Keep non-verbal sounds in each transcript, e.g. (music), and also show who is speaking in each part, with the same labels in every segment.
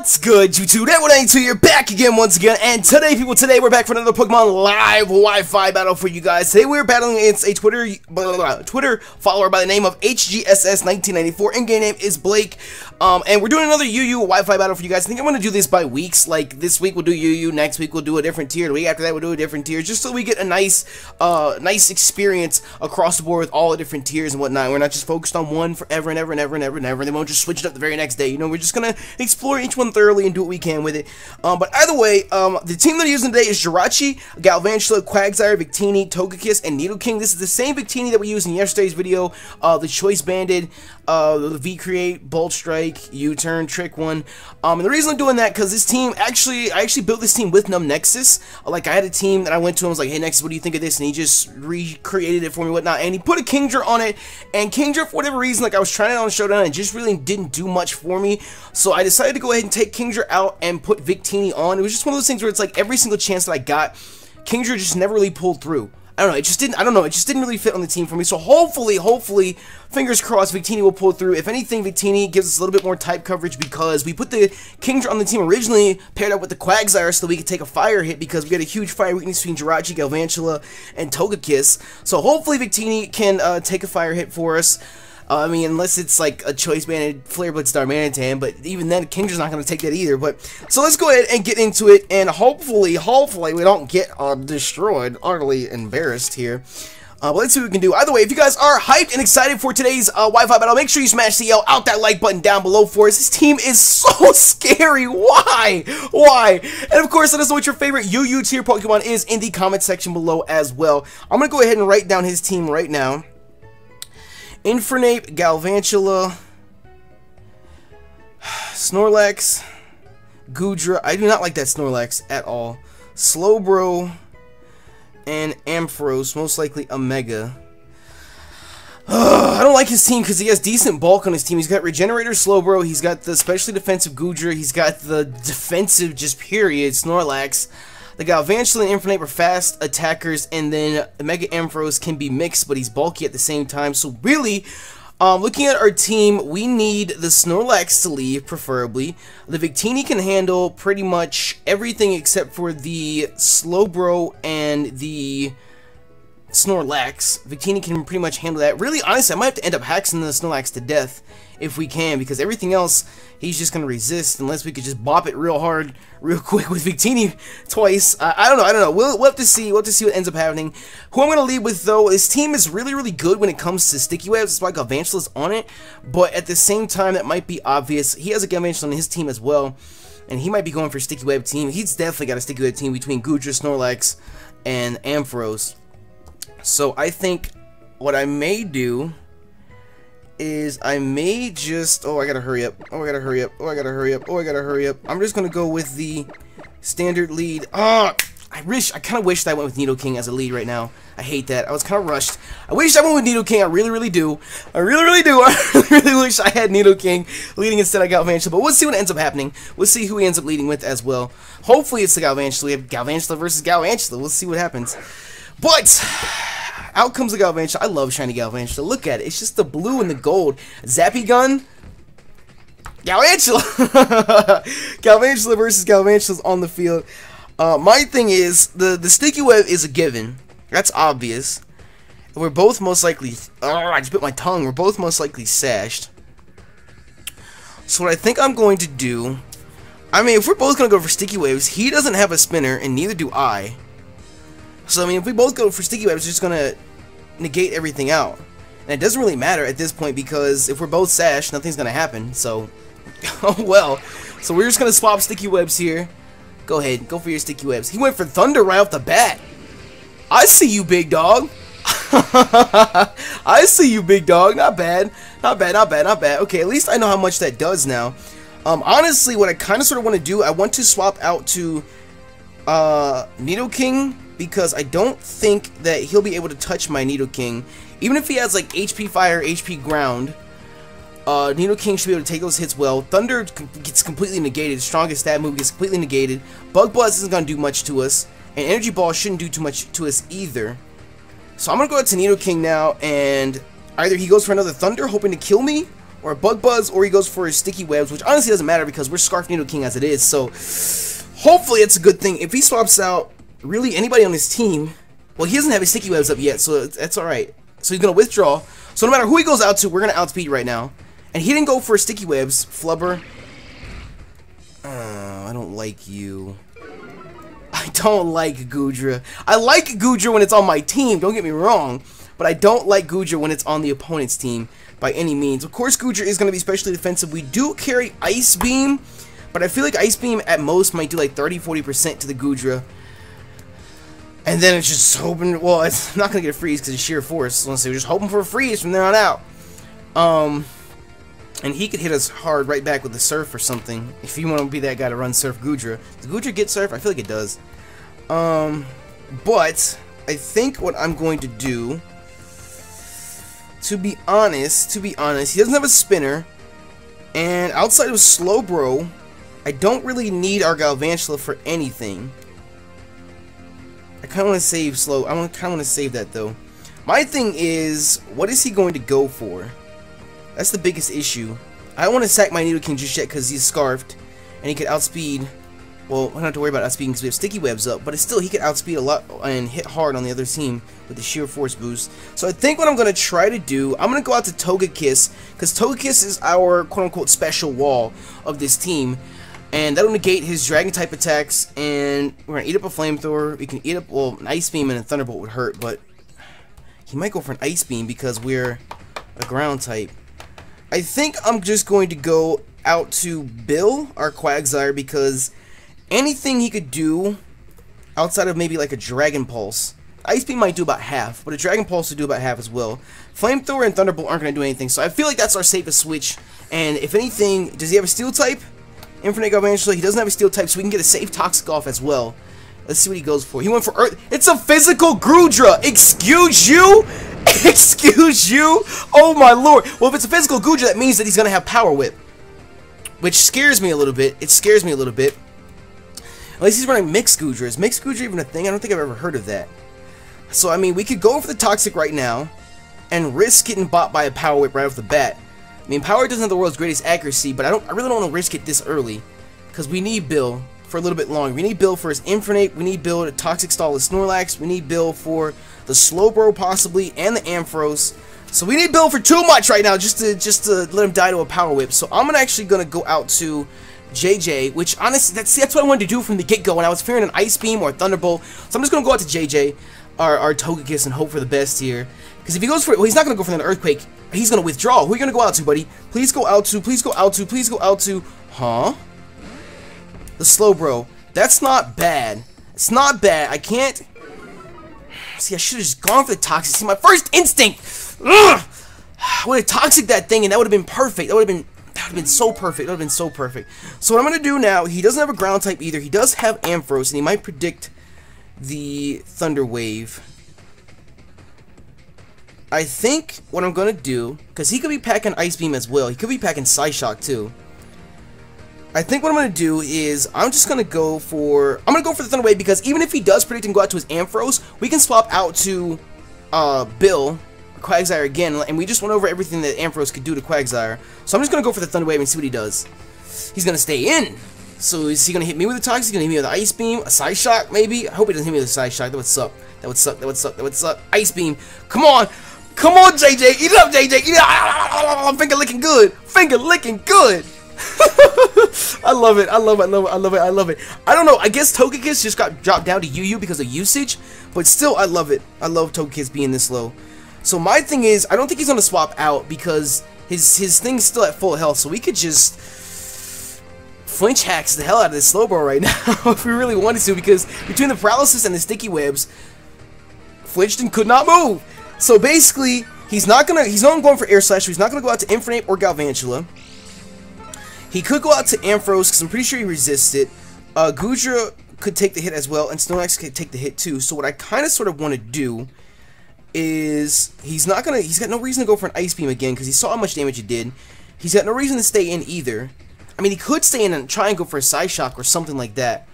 Speaker 1: What's good, YouTube? That one ain't you're back again once again, and today, people, today we're back for another Pokemon Live Wi-Fi battle for you guys. Today we're battling against a Twitter blah, blah, blah, Twitter follower by the name of HGSS1994. In-game name is Blake, um, and we're doing another UU Wi-Fi battle for you guys. I think I'm gonna do this by weeks. Like this week we'll do UU, next week we'll do a different tier, the week after that we'll do a different tier, just so we get a nice, uh, nice experience across the board with all the different tiers and whatnot. We're not just focused on one forever and ever and ever and ever and ever. And then we'll just switch it up the very next day. You know, we're just gonna explore each one thoroughly and do what we can with it. Um, but either way, um, the team that I'm using today is Jirachi, Galvantula, Quagsire, Victini, Togekiss, and Nidoking. This is the same Victini that we used in yesterday's video, uh, the Choice Banded, uh, the V-Create, Bolt Strike, U-Turn, Trick One. Um, and the reason I'm doing that, because this team, actually, I actually built this team with Num Nexus. Like, I had a team that I went to and was like, hey, Nexus, what do you think of this? And he just recreated it for me, whatnot. And he put a Kingdra on it, and Kingdra, for whatever reason, like, I was trying it on Showdown, and it just really didn't do much for me. So I decided to go ahead and take Kingdra out and put Victini on. It was just one of those things where it's like, every single chance that I got, Kingdra just never really pulled through. I don't know, it just didn't, I don't know, it just didn't really fit on the team for me. So hopefully, hopefully, fingers crossed, Victini will pull through. If anything, Victini gives us a little bit more type coverage because we put the Kingdra on the team originally paired up with the Quagsire so we could take a fire hit because we had a huge fire weakness between Jirachi, Galvantula, and Togekiss. So hopefully Victini can uh, take a fire hit for us. Uh, I mean, unless it's like a choice banded Flare Blitz Darmanitan, but even then, Kingdra's not going to take that either. But so let's go ahead and get into it, and hopefully, hopefully, we don't get uh, destroyed, utterly embarrassed here. Uh, but let's see what we can do. Either way, if you guys are hyped and excited for today's uh, Wi-Fi battle, make sure you smash the L out that like button down below for us. This team is (laughs) so scary. Why? Why? And of course, let us know what your favorite UU tier Pokemon is in the comment section below as well. I'm going to go ahead and write down his team right now. Infernape, Galvantula, Snorlax, Goodra. I do not like that Snorlax at all. Slowbro, and Ampharos, most likely Omega. Mega. (sighs) I don't like his team because he has decent bulk on his team. He's got Regenerator Slowbro, he's got the specially defensive Goodra, he's got the defensive just period Snorlax. The Galvantula and Infernape are fast attackers, and then the Mega Ampharos can be mixed, but he's bulky at the same time. So really, um, looking at our team, we need the Snorlax to leave, preferably. The Victini can handle pretty much everything except for the Slowbro and the Snorlax. Victini can pretty much handle that. Really, honestly, I might have to end up hacking the Snorlax to death if we can, because everything else, he's just going to resist unless we could just bop it real hard, real quick with Victini twice. Uh, I don't know, I don't know. We'll, we'll have to see. We'll have to see what ends up happening. Who I'm going to lead with, though, his team is really, really good when it comes to sticky webs. It's why Galvantula's on it, but at the same time, that might be obvious. He has a Galvantula on his team as well, and he might be going for sticky web team. He's definitely got a sticky web team between Goodra, Snorlax, and Ampharos. So I think what I may do is I may just... Oh, I gotta hurry up. Oh, I gotta hurry up. Oh, I gotta hurry up. Oh, I gotta hurry up. I'm just gonna go with the standard lead. Ah! Oh, I wish, I kind of wish that I went with Needle King as a lead right now. I hate that. I was kind of rushed. I wish I went with Needle King. I really, really do. I really, really do. (laughs) I really wish I had Needle King leading instead of Galvantula. But we'll see what ends up happening. We'll see who he ends up leading with as well. Hopefully it's the Galvantula. We have Galvantula versus Galvantula. We'll see what happens. But out comes the Galvantula. I love shiny Galvantula. Look at it. It's just the blue and the gold. Zappy Gun. Galvantula. (laughs) Galvantula versus Galvantula's on the field. Uh, my thing is, the, the sticky web is a given. That's obvious. We're both most likely... Oh, I just bit my tongue. We're both most likely sashed. So what I think I'm going to do... I mean, if we're both going to go for sticky waves, he doesn't have a spinner, and neither do I. So, I mean, if we both go for Sticky Web, it's just going to negate everything out. And it doesn't really matter at this point because if we're both Sash, nothing's going to happen. So, (laughs) oh well. So we're just going to swap Sticky Webs here. Go ahead, go for your Sticky Webs. He went for Thunder right off the bat. I see you, big dog. (laughs) I see you, big dog. Not bad. Not bad, not bad, not bad. Okay, at least I know how much that does now. Um, honestly, what I kind of sort of want to do, I want to swap out to uh, Nidoking because I don't think that he'll be able to touch my Nidoking. Even if he has like HP Fire, HP Ground, uh, Nidoking should be able to take those hits well. Thunder gets completely negated. Strongest stab move gets completely negated. Bug Buzz isn't going to do much to us. And Energy Ball shouldn't do too much to us either. So I'm going to go to Nidoking now, and either he goes for another Thunder, hoping to kill me, or a Bug Buzz, or he goes for his Sticky Webs, which honestly doesn't matter because we're Scarf Nidoking as it is, so hopefully it's a good thing. If he swaps out really anybody on his team, well, he doesn't have his Sticky Webs up yet, so that's alright. So he's going to withdraw. So no matter who he goes out to, we're going to outspeed right now. And he didn't go for Sticky Webs. Flubber. Oh, I don't like you. I don't like Goodra. I like Goodra when it's on my team, don't get me wrong. But I don't like Goodra when it's on the opponent's team by any means. Of course, Goodra is going to be especially defensive. We do carry Ice Beam, but I feel like Ice Beam at most might do like 30-40% to the Goodra. And then it's just hoping, well, it's (laughs) not going to get a freeze because of sheer force. So we're just hoping for a freeze from there on out. Um, and he could hit us hard right back with the Surf or something. If you want to be that guy to run Surf Goodra. Does Goodra get Surf? I feel like it does. Um, but I think what I'm going to do, to be honest, to be honest, he doesn't have a spinner. And outside of Slowbro, I don't really need our Galvantula for anything. I kind of want to save Slow. I kind of want to save that though. My thing is, what is he going to go for? That's the biggest issue. I don't want to sack my Nidoking just yet because he's scarfed. And he could outspeed... Well, I don't have to worry about outspeeding because we have Sticky Webs up. But still, he could outspeed a lot and hit hard on the other team with the sheer force boost. So I think what I'm going to try to do... I'm going to go out to Togekiss. Because Togekiss is our quote-unquote special wall of this team. And that'll negate his dragon type attacks. And we're to eat up a flamethrower. We can eat up... Well, an ice beam and a thunderbolt would hurt. But he might go for an ice beam because we're a ground type. I think I'm just going to go out to Bill, our Quagsire, because anything he could do outside of maybe like a Dragon Pulse, Ice Beam might do about half, but a Dragon Pulse would do about half as well. Flamethrower and Thunderbolt aren't going to do anything, so I feel like that's our safest switch. And if anything, does he have a Steel type? Infernape Galvantula, he doesn't have a Steel type, so we can get a safe Toxic off as well. Let's see what he goes for. He went for Earth. It's a physical Goodra! Excuse you? (laughs) Excuse you? Oh my lord. Well, if it's a physical Goodra, that means that he's going to have Power Whip. Which scares me a little bit. It scares me a little bit. At least he's running Mixed Goodra. Is Mixed Goodra even a thing? I don't think I've ever heard of that. So, I mean, we could go for the Toxic right now and risk getting bought by a Power Whip right off the bat. I mean, Power doesn't have the world's greatest accuracy, but I don't. I really don't want to risk it this early. Because we need Bill for a little bit longer. We need Bill for his Infernape. We need Bill to Toxic Stall his Snorlax. We need Bill for the Slowbro possibly, and the Ampharos. So we need Bill for too much right now just to just to let him die to a Power Whip. So I'm actually gonna go out to JJ, which honestly that's that's what I wanted to do from the get go when I was fearing an Ice Beam or Thunderbolt. So I'm just gonna go out to JJ, our our Togekiss, and hope for the best here. Because if he goes for well, he's not gonna go for an Earthquake. He's gonna withdraw. Who are you gonna go out to, buddy? Please go out to. Please go out to. Please go out to. Huh? The slow bro. That's not bad. It's not bad. I can't... See, I should have just gone for the Toxic. See, my first instinct... Ugh! I would have Toxic that thing, and that would have been perfect. That would have been... That would have been so perfect. That would have been so perfect. So what I'm going to do now, he doesn't have a ground type either. He does have Ampharos, and he might predict the Thunder Wave. I think what I'm to do, because he could be packing Ice Beam as well. He could be packing Psyshock too. I think what I'm to do is I'm just to go for I'm to go for the Thunder Wave because even if he does predict and go out to his Ampharos, we can swap out to uh, Bill Quagsire again, and we just went over everything that Ampharos could do to Quagsire. So I'm just to go for the Thunder Wave and see what he does. He's to stay in. So is he to hit me with a Toxic? He's to hit me with an Ice Beam? A Psyshock, maybe? I hope he doesn't hit me with a Psyshock. That would suck. That would suck. That would suck. That would suck. Ice Beam. Come on. Come on, JJ. Eat it up, JJ. Eat it up. (laughs) Finger licking good. Finger licking good. (laughs) I love it. I love it. I love it. I love it. I love it. I don't know. I guess Togekiss just got dropped down to UU because of usage, but still, I love it. I love Togekiss being this low. So my thing is, I don't think he's gonna swap out because his his thing's still at full health, so we could just flinch hacks the hell out of this Slowbro right (laughs) now if we really wanted to, because between the paralysis and the sticky webs, flinched and could not move. So basically, he's not gonna he's not going for air slash. He's not gonna go out to Infernape or Galvantula. He could go out to Ampharos because I'm pretty sure he resists it. Uh, Goodra could take the hit as well, and Snorlax could take the hit too. So what I kind of sort of want to do is he's not gonna he's got no reason to go for an Ice Beam again because he saw how much damage it did. He's got no reason to stay in either. I mean, he could stay in and try and go for a side Psyshock or something like that.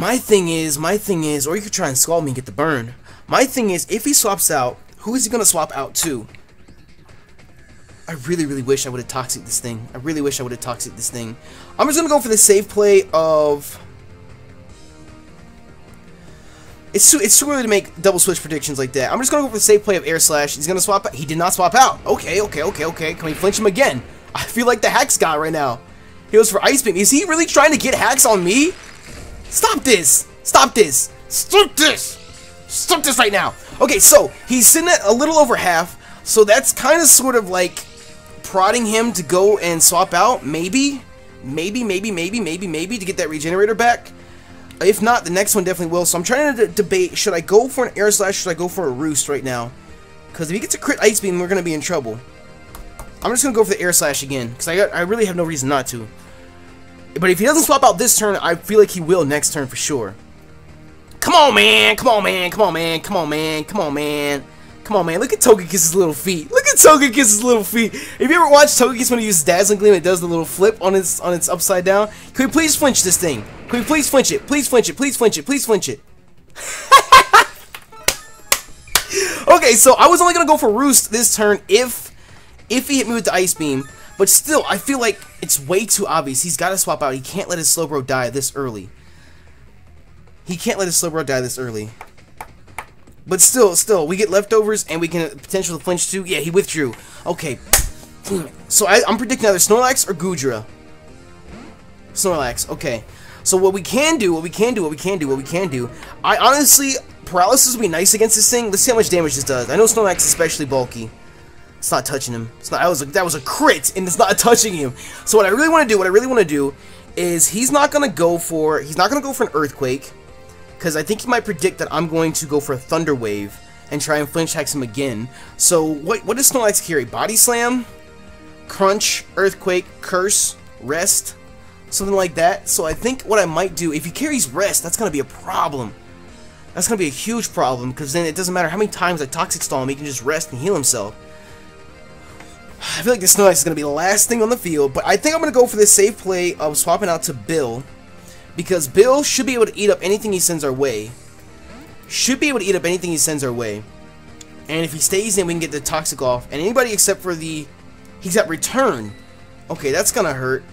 Speaker 1: My thing is, my thing is, or you could try and Scald me and get the burn. My thing is, if he swaps out, who is he going to swap out to? I really, really wish I would have toxic this thing. I really wish I would have toxic this thing. I'm just gonna go for the safe play of. It's too, it's too early to make double switch predictions like that. I'm just gonna go for the safe play of air slash. He's gonna swap out. He did not swap out. Okay, okay, okay, okay. Can we flinch him again? (laughs) I feel like the hacks guy right now. He goes for ice beam. Is he really trying to get hacks on me? Stop this! Stop this! Stop this! Stop this right now! Okay, so he's sitting at a little over half. So that's kind of sort of like prodding him to go and swap out. Maybe, maybe, maybe, maybe, maybe, maybe to get that regenerator back. If not, the next one definitely will. So I'm trying to debate, should I go for an air slash, should I go for a roost right now? Because if he gets a crit ice beam, we're going to be in trouble. I'm just going to go for the air slash again, because I, I really have no reason not to. But if he doesn't swap out this turn, I feel like he will next turn for sure. Come on, man! Come on, man! Come on, man! Come on, man! Come on, man! Come on, man. Look at Togekiss's little feet. Look at Togekiss's little feet. If you ever watched Togekiss when he uses Dazzling Gleam, it does the little flip on its on its upside down. Can we please flinch this thing? Can we please flinch it? Please flinch it. Please flinch it. Please flinch it. (laughs) okay, so I was only gonna go for Roost this turn if if he hit me with the Ice Beam. But still, I feel like it's way too obvious. He's got to swap out. He can't let his Slowbro die this early. He can't let his Slowbro die this early. But still, still, we get leftovers and we can potentially flinch too. Yeah, he withdrew. Okay. So I, am predicting either Snorlax or Goodra. Snorlax, okay. So what we can do, what we can do, what we can do, what we can do. I honestly, paralysis would be nice against this thing. Let's see how much damage this does. I know Snorlax is especially bulky. It's not touching him. It's not. That was a, that was a crit, and it's not touching him. So what I really want to do, what I really want to do, is he's not gonna go for he's not gonna go for an earthquake, because I think he might predict that I'm going to go for a thunder wave and try and flinch hex him again. So what what does Snorlax carry? Body slam, crunch, earthquake, curse, rest, something like that. So I think what I might do if he carries rest, that's gonna be a problem. That's gonna be a huge problem because then it doesn't matter how many times I toxic stall him, he can just rest and heal himself. I feel like this Snorlax is going to be the last thing on the field, but I think I'm going to go for this safe play of swapping out to Bill, because Bill should be able to eat up anything he sends our way. Should be able to eat up anything he sends our way. And if he stays in, we can get the Toxic off. And anybody except for the... He's got Return. Okay, that's going to hurt.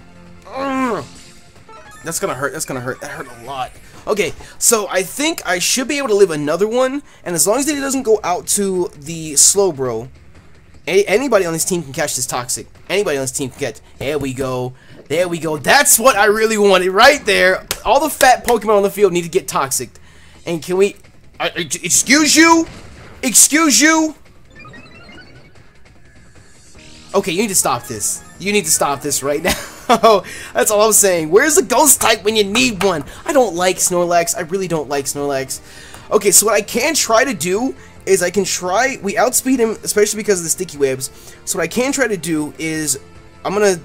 Speaker 1: That's going to hurt. That's going to hurt. That hurt a lot. Okay, so I think I should be able to live another one. And as long as he doesn't go out to the Slowbro, anybody on this team can catch this toxic. Anybody on this team can catch. There we go. There we go. That's what I really wanted right there. All the fat Pokemon on the field need to get toxic. And can we... Uh, excuse you? Excuse you? Okay, you need to stop this. You need to stop this right (laughs) now. That's all I'm saying. Where's the ghost type when you need one? I don't like Snorlax. I really don't like Snorlax. Okay, so what I can try to do is I can try, we outspeed him, especially because of the sticky webs, so what I can try to do is, I'm to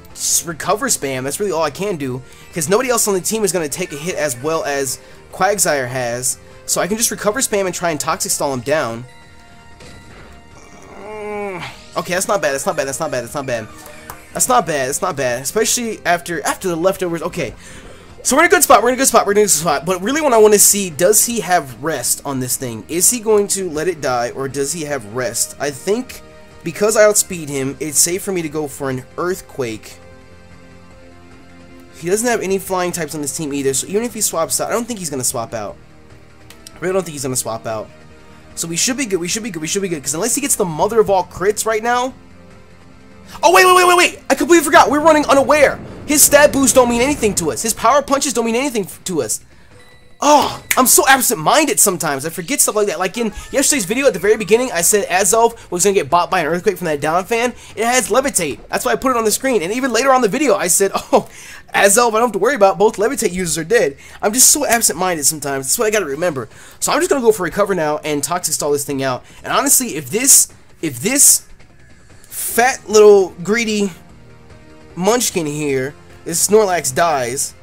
Speaker 1: recover spam, that's really all I can do, because nobody else on the team is to take a hit as well as Quagsire has, so I can just recover spam and try and Toxic Stall him down. (sighs) Okay, that's not bad, that's not bad, that's not bad, that's not bad. That's not bad, that's not bad, especially after after the leftovers. Okay, so we're in a good spot, we're in a good spot, we're in a good spot. But really what I want to see, does he have rest on this thing? Is he going to let it die, or does he have rest? I think, because I outspeed him, it's safe for me to go for an Earthquake. He doesn't have any flying types on this team either, so even if he swaps out, I don't think he's going to swap out. I really don't think he's going to swap out. So we should be good, we should be good, we should be good. Because unless he gets the mother of all crits right now... Oh, wait, wait, wait, wait, wait! I completely forgot, we're running unaware! His stat boosts don't mean anything to us. His power punches don't mean anything to us. Oh, I'm so absent-minded sometimes. I forget stuff like that. Like in yesterday's video at the very beginning, I said Azelf was going to get bought by an earthquake from that Donphan. It has Levitate. That's why I put it on the screen. And even later on the video, I said, (laughs) oh, Azelf, I don't have to worry about. Both Levitate users are dead. I'm just so absent-minded sometimes. That's what I got to remember. So I'm just going to go for Recover now and Toxic Stall this thing out. And honestly, if this, if this fat little greedy Munchkin here, this Snorlax dies.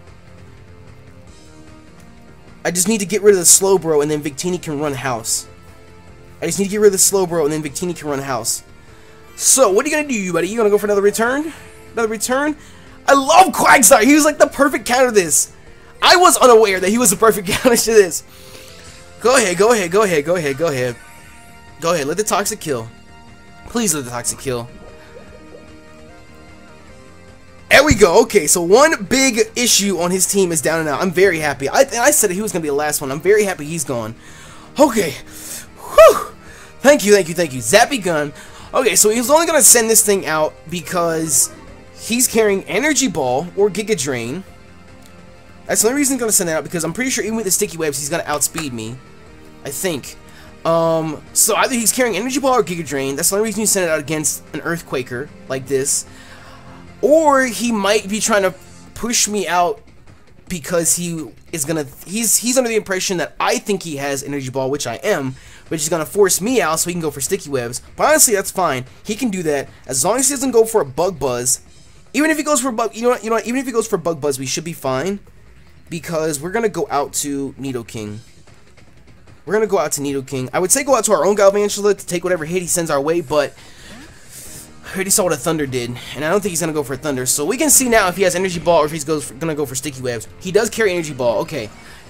Speaker 1: I just need to get rid of the Slowbro and then Victini can run house. I just need to get rid of the Slowbro and then Victini can run house. So, what are you gonna do, you buddy? You gonna go for another return? Another return? I love Quagsire! He was like the perfect counter to this. I was unaware that he was the perfect (laughs) counter to this. Go ahead, go ahead, go ahead, go ahead, go ahead. Go ahead, let the Toxic kill. Please let the Toxic kill. There we go. Okay, so one big issue on his team is down and out. I'm very happy. I, I said he was going to be the last one. I'm very happy he's gone. Okay. Whew. Thank you, thank you, thank you. Zappy Gun. Okay, so he's only going to send this thing out because he's carrying Energy Ball or Giga Drain. That's the only reason he's going to send it out because I'm pretty sure even with the Sticky Webs, he's going to outspeed me. I think. Um, so either he's carrying Energy Ball or Giga Drain. That's the only reason you send it out against an Earthquaker like this. Or he might be trying to push me out because he is gonna he's he's under the impression that I think he has energy ball, which I am, which is gonna force me out so he can go for sticky webs. But honestly, that's fine. He can do that as long as he doesn't go for a bug buzz. Even if he goes for bug, you know what, you know what, even if he goes for bug buzz, we should be fine because we're gonna go out to Nidoking. We're gonna go out to Nidoking. I would say go out to our own Galvantula to take whatever hit he sends our way, but I already saw what a Thunder did, and I don't think he's going to go for Thunder. So we can see now if he has Energy Ball or if he's going to go for Sticky Webs. He does carry Energy Ball. Okay.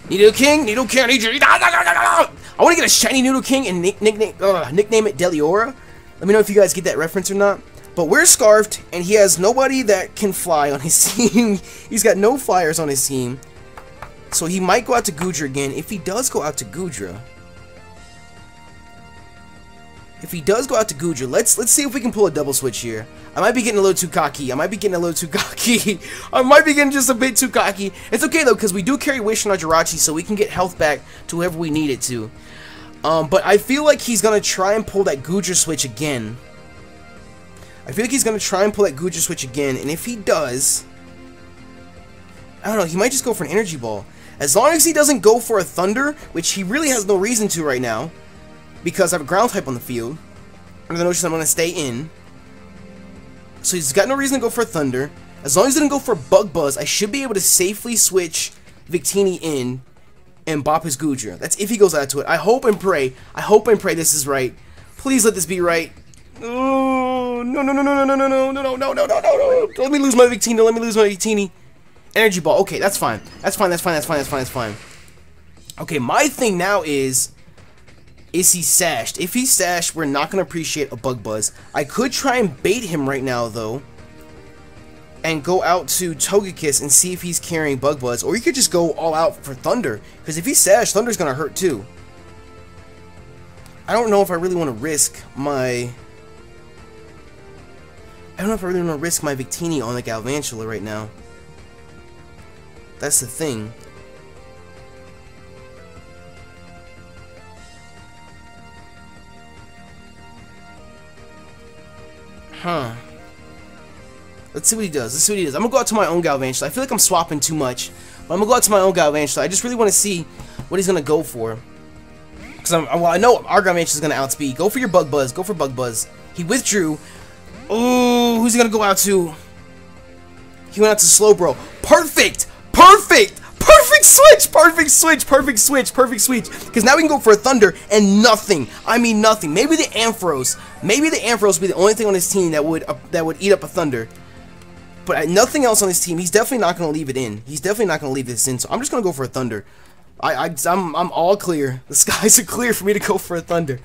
Speaker 1: Needle King, I need you. I want to get a shiny Noodle Nidoking and nick, nick, uh, nickname it Deliora. Let me know if you guys get that reference or not. But we're Scarfed, and he has nobody that can fly on his (laughs) team. He's got no flyers on his team. So he might go out to Goodra again. If he does go out to Goodra, if he does go out to Goodra, let's let's see if we can pull a double switch here. I might be getting a little too cocky. I might be getting a little too (laughs) cocky. I might be getting just a bit too cocky. It's okay though, because we do carry Wish on our Jirachi, so we can get health back to whoever we need it to. Um, but I feel like he's gonna try and pull that Goodra switch again. I feel like he's gonna try and pull that Goodra switch again, and if he does, I don't know. He might just go for an Energy Ball. As long as he doesn't go for a Thunder, which he really has no reason to right now because I have a ground type on the field. Under the notion I'm going to stay in. So he's got no reason to go for Thunder. As long as he didn't go for Bug Buzz, I should be able to safely switch Victini in and bop his Goodra. That's if he goes out to it. I hope and pray. I hope and pray this is right. Please let this be right. Oh, no, no, no, no, no, no, no, no, no, no, no, no, no, no. Let me lose my Victini. Let me lose my Victini. Energy Ball. Okay, that's fine. That's fine, that's fine, that's fine, that's fine, that's fine. Okay, my thing now is is he sashed? If he's sashed, we're not going to appreciate a Bug Buzz. I could try and bait him right now, though. And go out to Togekiss and see if he's carrying Bug Buzz. Or you could just go all out for Thunder. Because if he's sashed, Thunder's going to hurt too. I don't know if I really want to risk my... I don't know if I really want to risk my Victini on the Galvantula right now. That's the thing. Huh. Let's see what he does. Let's see what he does. I'm gonna go out to my own Galvantula. I feel like I'm swapping too much. But I'm gonna go out to my own Galvantula. I just really want to see what he's gonna go for. Because I'm well, I know our Galvantula is gonna outspeed. Go for your Bug Buzz. Go for Bug Buzz. He withdrew. Oh, who's he gonna go out to? He went out to Slowbro. Perfect! Perfect! Perfect switch! Perfect switch! Perfect switch! Perfect switch! Because now we can go for a Thunder and nothing. I mean nothing. Maybe the Ampharos. Maybe the Ampharos would be the only thing on his team that would uh, that would eat up a Thunder. But uh, nothing else on his team. He's definitely not going to leave it in. He's definitely not going to leave this in. So I'm just going to go for a Thunder. I, I, I'm, I'm all clear. The (laughs) skies are clear for me to go for a Thunder.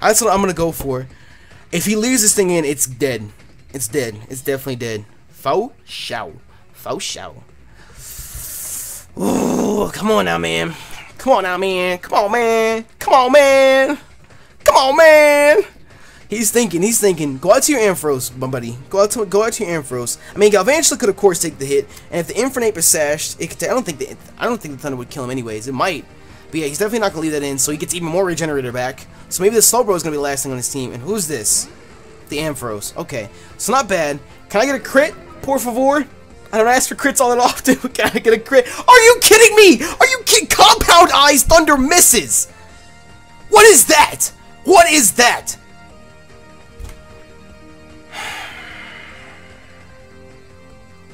Speaker 1: That's what I'm going to go for. If he leaves this thing in, it's dead. It's dead. It's definitely dead. Faux show. Faux show. Ooh, come on now, man. Come on now, man. Come on, man. Come on, man. Come on, man. He's thinking. He's thinking. Go out to your Ampharos, my buddy. Go out to go out to your Ampharos. I mean, Galvantula could of course take the hit, and if the Infernape is sashed, it could. I don't think the I don't think the Thunder would kill him anyways. It might, but yeah, he's definitely not gonna leave that in. So he gets even more Regenerator back. So maybe the Slowbro is gonna be the last thing on his team. And who's this? The Ampharos. Okay, so not bad. Can I get a crit, por favor? I don't ask for crits all that often. (laughs) We I get a crit? Are you kidding me? Are you kidding? Compound Eyes Thunder misses. What is that? What is that? (sighs)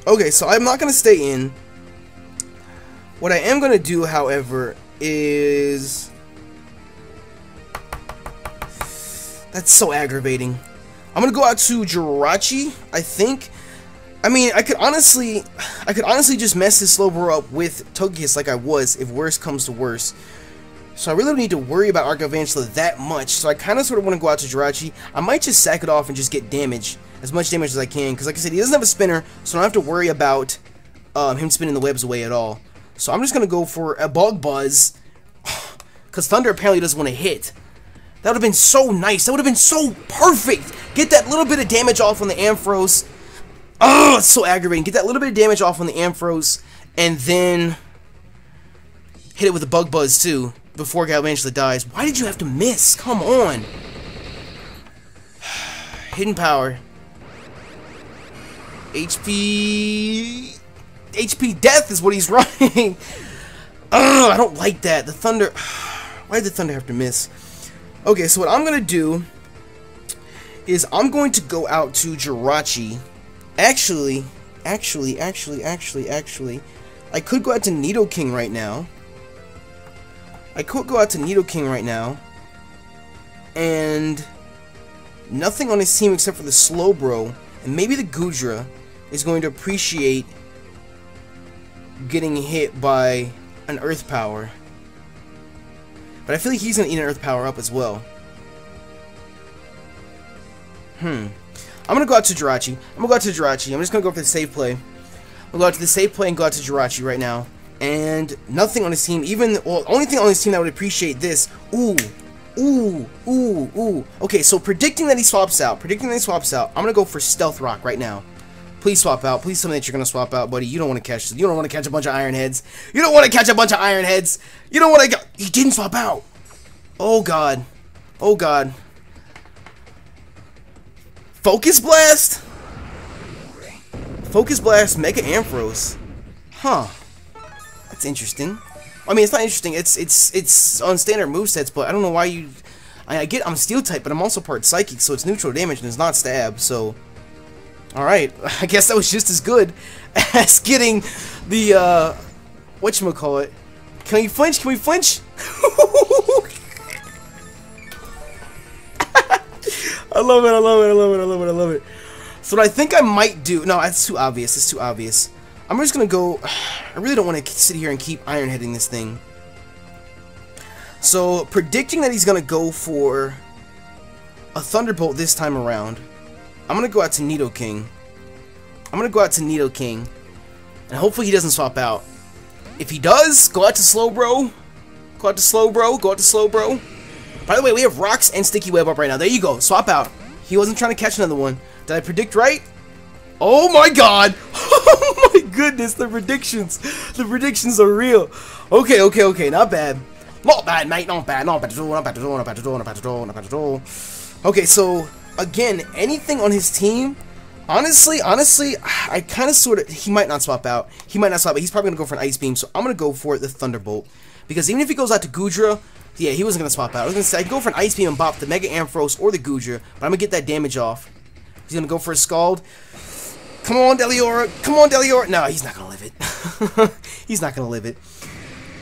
Speaker 1: Okay, so I'm not going to stay in. What I am going to do, however, is... (sighs) That's so aggravating. I'm going to go out to Jirachi, I think. I mean, I could honestly, I could honestly just mess this Slowbro up with Togekiss like I was, if worse comes to worse. So I really don't need to worry about Arc that much. So I kind of sort of want to go out to Jirachi. I might just sack it off and just get damage. As much damage as I can. Because like I said, he doesn't have a spinner. So I don't have to worry about um, him spinning the webs away at all. So I'm just going to go for a Bug Buzz. (sighs) Because Thunder apparently doesn't want to hit. That would have been so nice. That would have been so perfect. Get that little bit of damage off on the Ampharos. Oh, it's so aggravating. Get that little bit of damage off on the Ampharos. And then hit it with a Bug Buzz too before Galvantula dies. Why did you have to miss? Come on. (sighs) Hidden power. HP... HP death is what he's (laughs) running. Ugh, I don't like that. The Thunder... (sighs) Why did the Thunder have to miss? Okay, so what I'm going to do is I'm going to go out to Jirachi. Actually, actually, actually, actually, actually, I could go out to Needle King right now. I could go out to Needle King right now. And nothing on his team except for the Slowbro and maybe the Goodra is going to appreciate getting hit by an Earth Power. But I feel like he's going to eat an Earth Power up as well. Hmm. I'm to go out to Jirachi. I'm to go out to Jirachi. I'm just to go for the save play. I'm to go out to the save play and go out to Jirachi right now and nothing on his team, even, well, only thing on his team that would appreciate this, ooh, ooh, ooh, ooh. Okay, so predicting that he swaps out, predicting that he swaps out, I'm gonna go for Stealth Rock right now. Please swap out. Please tell me that you're gonna swap out, buddy. You don't want to catch. You don't want to catch a bunch of Iron Heads. You don't want to catch a bunch of Iron Heads. You don't want to. Go He didn't swap out. Oh god. Oh god. Focus Blast. Focus Blast. Mega Ampharos. Huh. That's interesting. I mean, it's not interesting. It's it's it's on standard movesets, but I don't know why you. I, I get I'm steel type, but I'm also part psychic, so it's neutral damage and it's not stab. So, all right, (laughs) I guess that was just as good (laughs) as getting the uh, what you call it. Can we flinch? Can we flinch? (laughs) I love it. I love it. I love it. I love it. I love it. So what I think I might do. No, that's too obvious. It's too obvious. I'm just gonna go... (sighs) I really don't want to sit here and keep iron ironheading this thing. So, predicting that he's gonna go for a Thunderbolt this time around, I'm gonna go out to Nidoking. I'm gonna go out to Nidoking, and hopefully he doesn't swap out. If he does, go out to Slowbro. Go out to Slowbro. Go out to Slowbro. By the way, we have Rocks and Sticky Web up right now. There you go. Swap out. He wasn't trying to catch another one. Did I predict right? Oh my god! (laughs) Oh my goodness, the predictions! The predictions are real! Okay, okay, okay, not bad. Not bad, mate, not bad, not bad at all, not bad at all, not bad at all, not bad at all, not bad at all. Okay, so, again, anything on his team, honestly, honestly, I kind of sort of, he might not swap out. He might not swap out, he's probably going to go for an Ice Beam, so I'm going to go for the Thunderbolt. Because even if he goes out to Goodra, yeah, he wasn't going to swap out. I was going to say, I can go for an Ice Beam and bop the Mega Ampharos or the Goodra, but I'm going to get that damage off. He's going to go for a Scald. Come on, Deliora. Come on, Deliora. No, he's not gonna live it. (laughs) he's not gonna live it.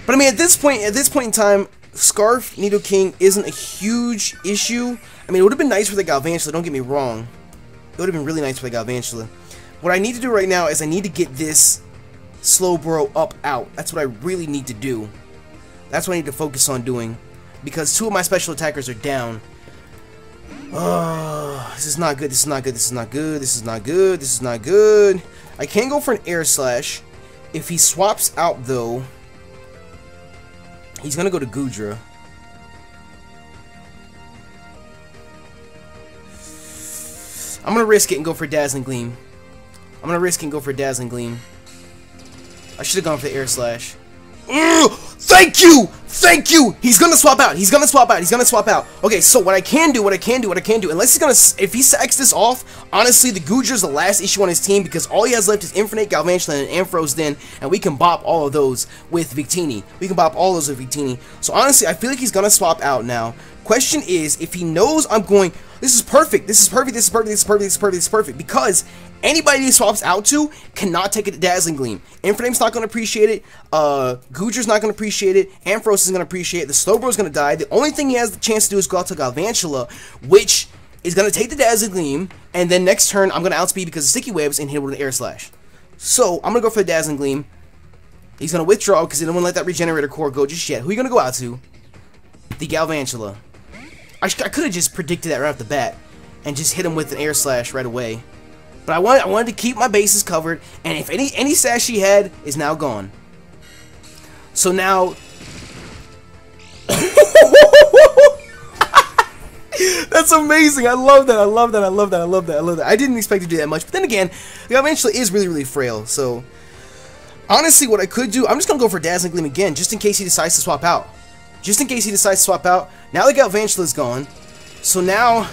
Speaker 1: But I mean, at this point, at this point in time, Scarf Nidoking isn't a huge issue. I mean, it would have been nice for the Galvantula. Don't get me wrong. It would have been really nice for the Galvantula. What I need to do right now is I need to get this Slowbro up out. That's what I really need to do. That's what I need to focus on doing. Because two of my special attackers are down. Oh, this is not good. This is not good. This is not good. This is not good. This is not good. I can go for an air slash. If he swaps out, though, he's going to go to Goodra. I'm going to risk it and go for Dazzling Gleam. I'm going to risk it and go for Dazzling Gleam. I should have gone for the air slash. Ugh! Thank you! Thank you! He's gonna swap out. He's gonna swap out. He's gonna swap out. Okay, so what I can do, what I can do, what I can do, unless he's gonna, if he sacks this off, honestly, the Goodra's the last issue on his team because all he has left is Infernape, Galvantula, and Ampharos Den, and we can bop all of those with Victini. We can bop all those with Victini. So honestly, I feel like he's gonna swap out now. Question is, if he knows I'm going, this is perfect, this is perfect, this is perfect, this is perfect, this is perfect, this is perfect, because anybody he swaps out to cannot take to Dazzling Gleam. Infernape's not going to appreciate it, uh, Goodra's not going to appreciate it, Ampharos is going to appreciate it, the Slowbro's going to die. The only thing he has the chance to do is go out to Galvantula, which is going to take the Dazzling Gleam, and then next turn I'm going to outspeed because of Sticky Webs and hit with an Air Slash. So, I'm going to go for the Dazzling Gleam. He's going to withdraw because he don't want to let that Regenerator Core go just yet. Who are you going to go out to? the Galvantula. I, I could have just predicted that right off the bat and just hit him with an air slash right away. But I wanted, I wanted to keep my bases covered, and if any any sash he had is now gone. So now... (laughs) That's amazing. I love that. I love that. I love that. I love that. I love that. I didn't expect to do that much. But then again, the Galvantula is really, really frail. So, honestly, what I could do, I'm just to go for Dazzling Gleam again, just in case he decides to swap out. Just in case he decides to swap out. Now the Galvantula is gone. So now,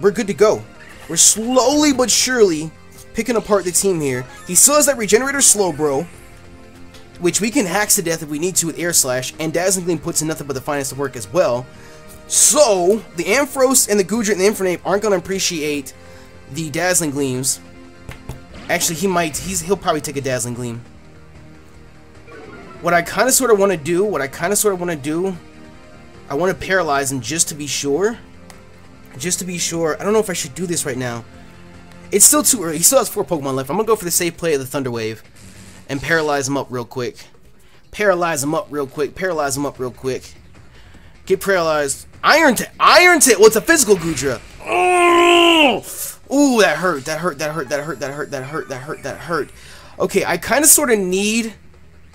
Speaker 1: we're good to go. We're slowly but surely picking apart the team here. He still has that Regenerator Slow Bro, which we can hack to death if we need to with Air Slash, and Dazzling Gleam puts in nothing but the finest of work as well. So, the Ampharos and the Goodra and the Infernape aren't going to appreciate the Dazzling Gleams. Actually, he might. He's He'll probably take a Dazzling Gleam. What I kind of sort of want to do, what I kind of sort of want to do, I want to paralyze him just to be sure. Just to be sure. I don't know if I should do this right now. It's still too early. He still has four Pokemon left. I'm going to go for the safe play of the Thunder Wave and paralyze him up real quick. Paralyze him up real quick. Paralyze him up real quick. Get paralyzed. Iron Tail. Iron Tail. Well, it's a physical Goodra. Oh! Ooh, that hurt. That hurt. That hurt. That hurt. That hurt. That hurt. That hurt. That hurt. Okay, I kind of sort of need...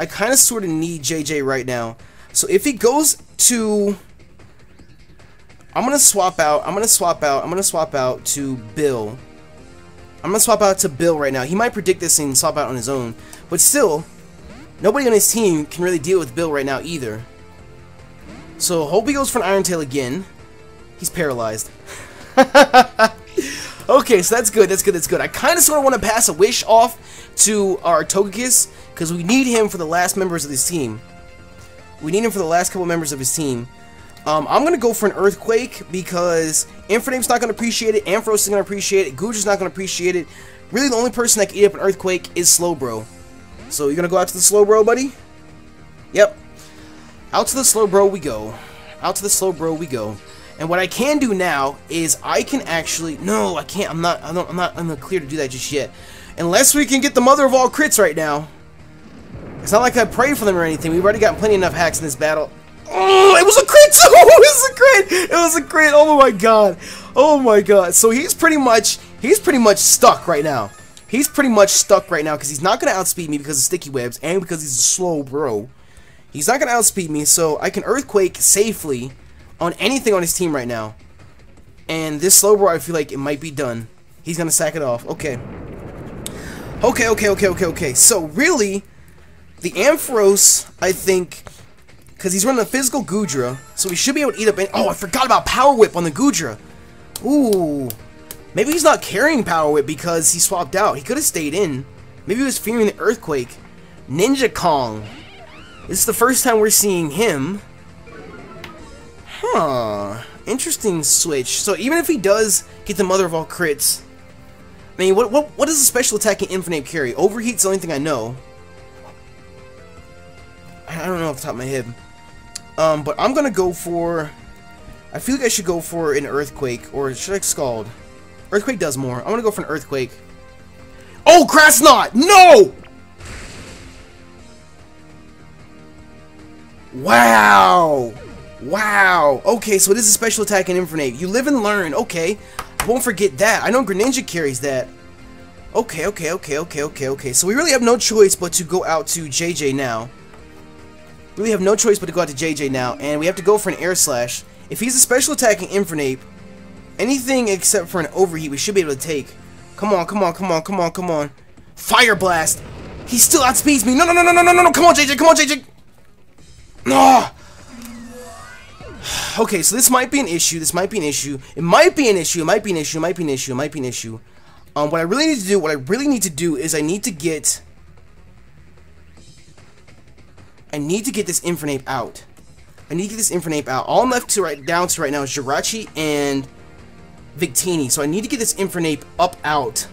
Speaker 1: I kind of sort of need JJ right now. So if he goes to... I'm going to swap out. I'm going to swap out. I'm going to swap out to Bill. I'm going to swap out to Bill right now. He might predict this and swap out on his own. But still, nobody on his team can really deal with Bill right now either. So hope he goes for an Iron Tail again. He's paralyzed. (laughs) okay, so that's good, that's good, that's good. I kind of sort of want to pass a wish off to our Togekiss, because we need him for the last members of this team. We need him for the last couple members of his team. Um, I'm going to go for an Earthquake, because Infernape's not going to appreciate it, Ampharos is going to appreciate it, Goodra's not going to appreciate it. Really, the only person that can eat up an Earthquake is Slowbro. So, you're going to go out to the Slowbro, buddy? Yep, out to the Slowbro we go. Out to the Slowbro we go. And what I can do now is I can actually no, I can't. I'm not. I don't. I'm not. I'm not clear to do that just yet. Unless we can get the mother of all crits right now. It's not like I pray for them or anything. We've already got plenty enough hacks in this battle. Oh, it was a crit! (laughs) Oh, it was a crit! It was a crit! Oh my god! Oh my god! So he's pretty much he's pretty much stuck right now. He's pretty much stuck right now because he's not gonna outspeed me because of sticky webs and because he's a slow bro. He's not going to outspeed me, so I can Earthquake safely on anything on his team right now. And this Slowbro, I feel like it might be done. He's going to sack it off. Okay. Okay, okay, okay, okay, okay. So, really, the Ampharos, I think, because he's running a physical Goodra, so he should be able to eat up any... Oh, I forgot about Power Whip on the Goodra. Ooh. Maybe he's not carrying Power Whip because he swapped out. He could have stayed in. Maybe he was fearing the Earthquake. Ninja Kong. This is the first time we're seeing him. Huh. Interesting switch. So even if he does get the mother of all crits, I mean, what what what does a special attacking Infernape carry? Overheat's the only thing I know. I don't know off the top of my head. Um, but I'm gonna go for. I feel like I should go for an earthquake, or should I scald? Earthquake does more. I'm gonna go for an earthquake. Oh, Grass Knot! No! Wow! Wow! Okay, so this is special attack and Infernape. You live and learn. Okay. I won't forget that. I know Greninja carries that. Okay, okay, okay, okay, okay, okay. So we really have no choice but to go out to JJ now. Really have no choice but to go out to JJ now, and we have to go for an Air Slash. If he's a special attacking Infernape, anything except for an Overheat we should be able to take. Come on, come on, come on, come on, come on. Fire Blast! He still outspeeds me! No, no, no, no, no, no, no, no. come on, JJ, come on, JJ! Ah! Okay, so this might be an issue. This might be an issue. It might be an issue. It might be an issue. It might be an issue. It might be an issue. Um, what I really need to do, what I really need to do is I need to get... I need to get this Infernape out. I need to get this Infernape out. All I'm left to right down to right now is Jirachi and Victini. So I need to get this Infernape up out.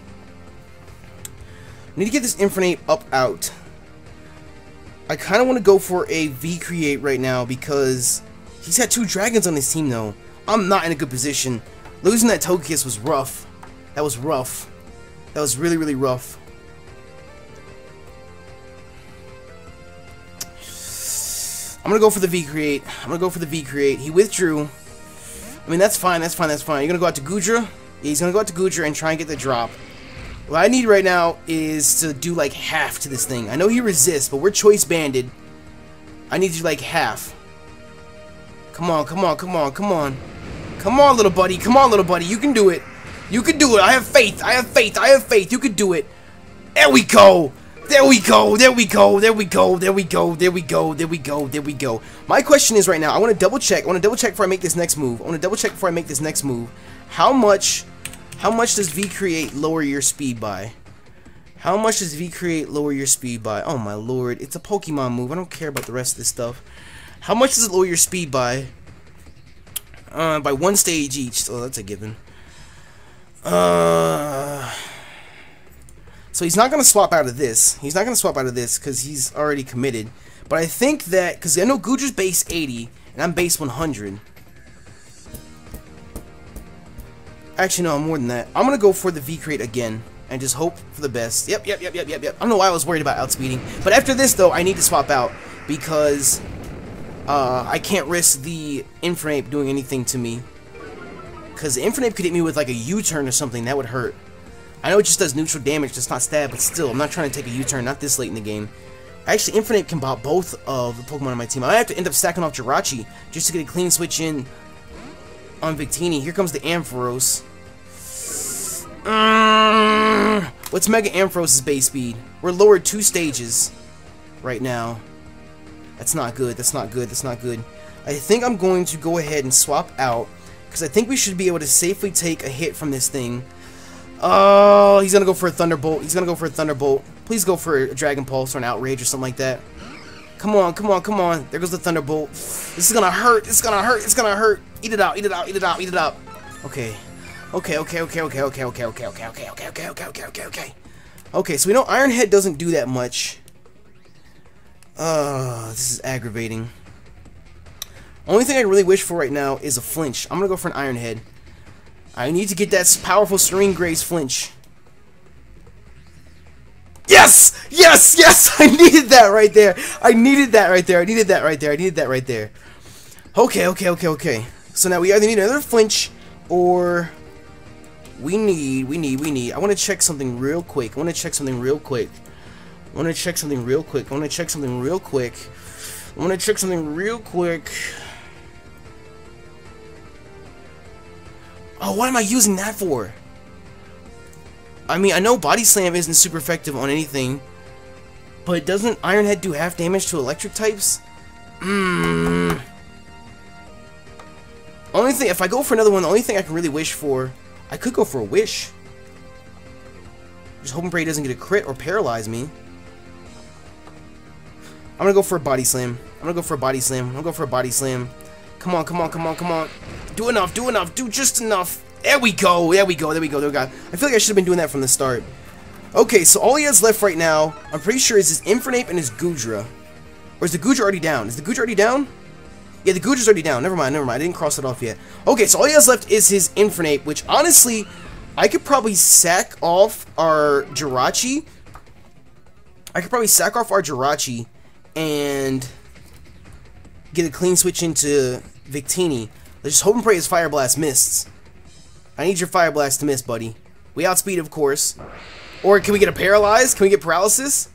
Speaker 1: I need to get this Infernape up out. I kind of want to go for a V-Create right now because he's had two dragons on his team though. I'm not in a good position. Losing that Togekiss was rough. That was rough. That was really, really rough. I'm gonna go for the V create. I'm gonna go for the V create. He withdrew. I mean, that's fine. That's fine. That's fine. You're gonna go out to Goodra. Yeah, he's gonna go out to Goodra and try and get the drop. What I need right now is to do like half to this thing. I know he resists, but we're choice banded. I need to do like half. Come on, come on, come on, come on. Come on, little buddy. Come on, little buddy. You can do it. You can do it. I have faith. I have faith. I have faith. You can do it. There we go. There we go, there we go, there we go, there we go, there we go, there we go, there we go. My question is right now, I want to double check, I want to double check before I make this next move. I want to double check before I make this next move. How much, how much does V create lower your speed by? How much does V create lower your speed by? Oh my lord, it's a Pokemon move, I don't care about the rest of this stuff. How much does it lower your speed by? Uh, by one stage each. So that's a given. Uh, so he's not going to swap out of this. He's not going to swap out of this because he's already committed. But I think that, because I know Goodra's base 80, and I'm base 100. Actually, no, more than that. I'm going to go for the V-create again and just hope for the best. Yep, yep, yep, yep, yep, yep. I don't know why I was worried about outspeeding. But after this, though, I need to swap out because uh, I can't risk the Infernape doing anything to me. Because Infernape could hit me with like a U-turn or something. That would hurt. I know it just does neutral damage, just not stab, but still, I'm not trying to take a U-turn, not this late in the game. Actually, Infernape can bot both of the Pokemon on my team. I have to end up stacking off Jirachi just to get a clean switch in on Victini. Here comes the Ampharos. What's Mega Ampharos' base speed? We're lowered two stages right now. That's not good. That's not good. That's not good. I think I'm going to go ahead and swap out because I think we should be able to safely take a hit from this thing. Oh, he's going to go for a Thunderbolt. He's going to go for a Thunderbolt. Please go for a Dragon Pulse or an Outrage or something like that. Come on, come on, come on. There goes the Thunderbolt. This is to hurt. It's to hurt. It's to hurt. Eat it out. Eat it out. Eat it out. Eat it out. Okay, okay, okay, okay, okay, okay, okay, okay, okay, okay, okay, okay, okay, okay, okay. Okay, so we know Iron Head doesn't do that much. Uh, this is aggravating. Only thing I really wish for right now is a flinch. I'm gonna go for an Iron Head. I need to get that powerful Serene Grace flinch. Yes! Yes! Yes! (laughs) I needed that right there. I needed that right there. I needed that right there. I needed that right there. Okay, okay, okay, okay. So now we either need another flinch or we need, we need, we need. I want to check something real quick. I want to check something real quick. I want to check something real quick. I want to check something real quick. I want to check something real quick. Oh, what am I using that for? I mean, I know Body Slam isn't super effective on anything, but doesn't Iron Head do half damage to electric types? Mmm. Only thing, if I go for another one, the only thing I can really wish for, I could go for a wish. Just hoping Bray doesn't get a crit or paralyze me. I'm gonna go for a body slam. I'm gonna go for a body slam. I'm gonna go for a body slam. Come on, come on, come on, come on. Do enough, do enough, do just enough. There we go, there we go, there we go, there we go. I feel like I should have been doing that from the start. Okay, so all he has left right now, I'm pretty sure, is his Infernape and his Goodra. Or is the Goodra already down? Is the Goodra already down? Yeah, the Goodra's already down. Never mind, never mind. I didn't cross it off yet. Okay, so all he has left is his Infernape, which honestly, I could probably sack off our Jirachi. I could probably sack off our Jirachi and get a clean switch into Victini. Let's just hope and pray his Fire Blast misses. I need your Fire Blast to miss, buddy. We outspeed, of course. Or can we get a Paralyze? Can we get Paralysis?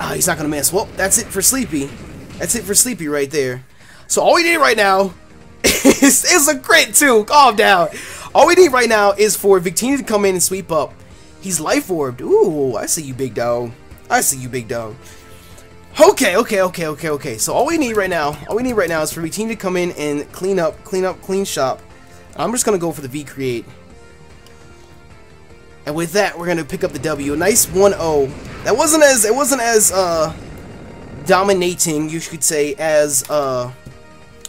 Speaker 1: Ah, oh, he's not going to miss. Well, that's it for Sleepy. That's it for Sleepy right there. So all we need right now (laughs) is, is a crit too. Calm down. All we need right now is for Victini to come in and sweep up. He's life orbed. Ooh, I see you, big dog. I see you, big dog. Okay, okay, okay, okay, okay. So all we need right now, all we need right now is for Victini to come in and clean up, clean up, clean shop. I'm just gonna go for the V create. And with that, we're gonna pick up the W. A nice 1-0. That wasn't as it wasn't as uh dominating, you could say, as uh,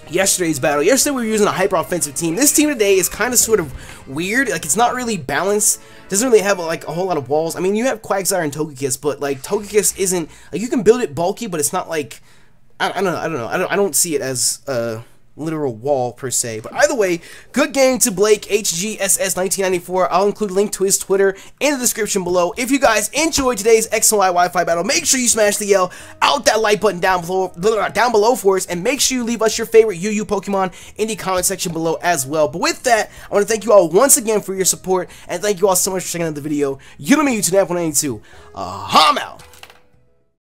Speaker 1: yesterday's battle. Yesterday we were using a hyper offensive team. This team today is kind of sort of weird. Like it's not really balanced. Doesn't really have like a whole lot of walls. I mean, you have Quagsire and Togekiss, but like Togekiss isn't like you can build it bulky, but it's not like I, I don't know. I don't know. I don't. I don't see it as uh literal wall per se. But either way, good game to Blake HGSS1994. I'll include a link to his Twitter in the description below. If you guys enjoyed today's X and Y Wi-Fi battle, make sure you smash the yell out that like button down below, down below for us, and make sure you leave us your favorite UU Pokemon in the comment section below as well. But with that, I want to thank you all once again for your support, and thank you all so much for checking out the video. You know me, YouTube 192. Uh, I'm out.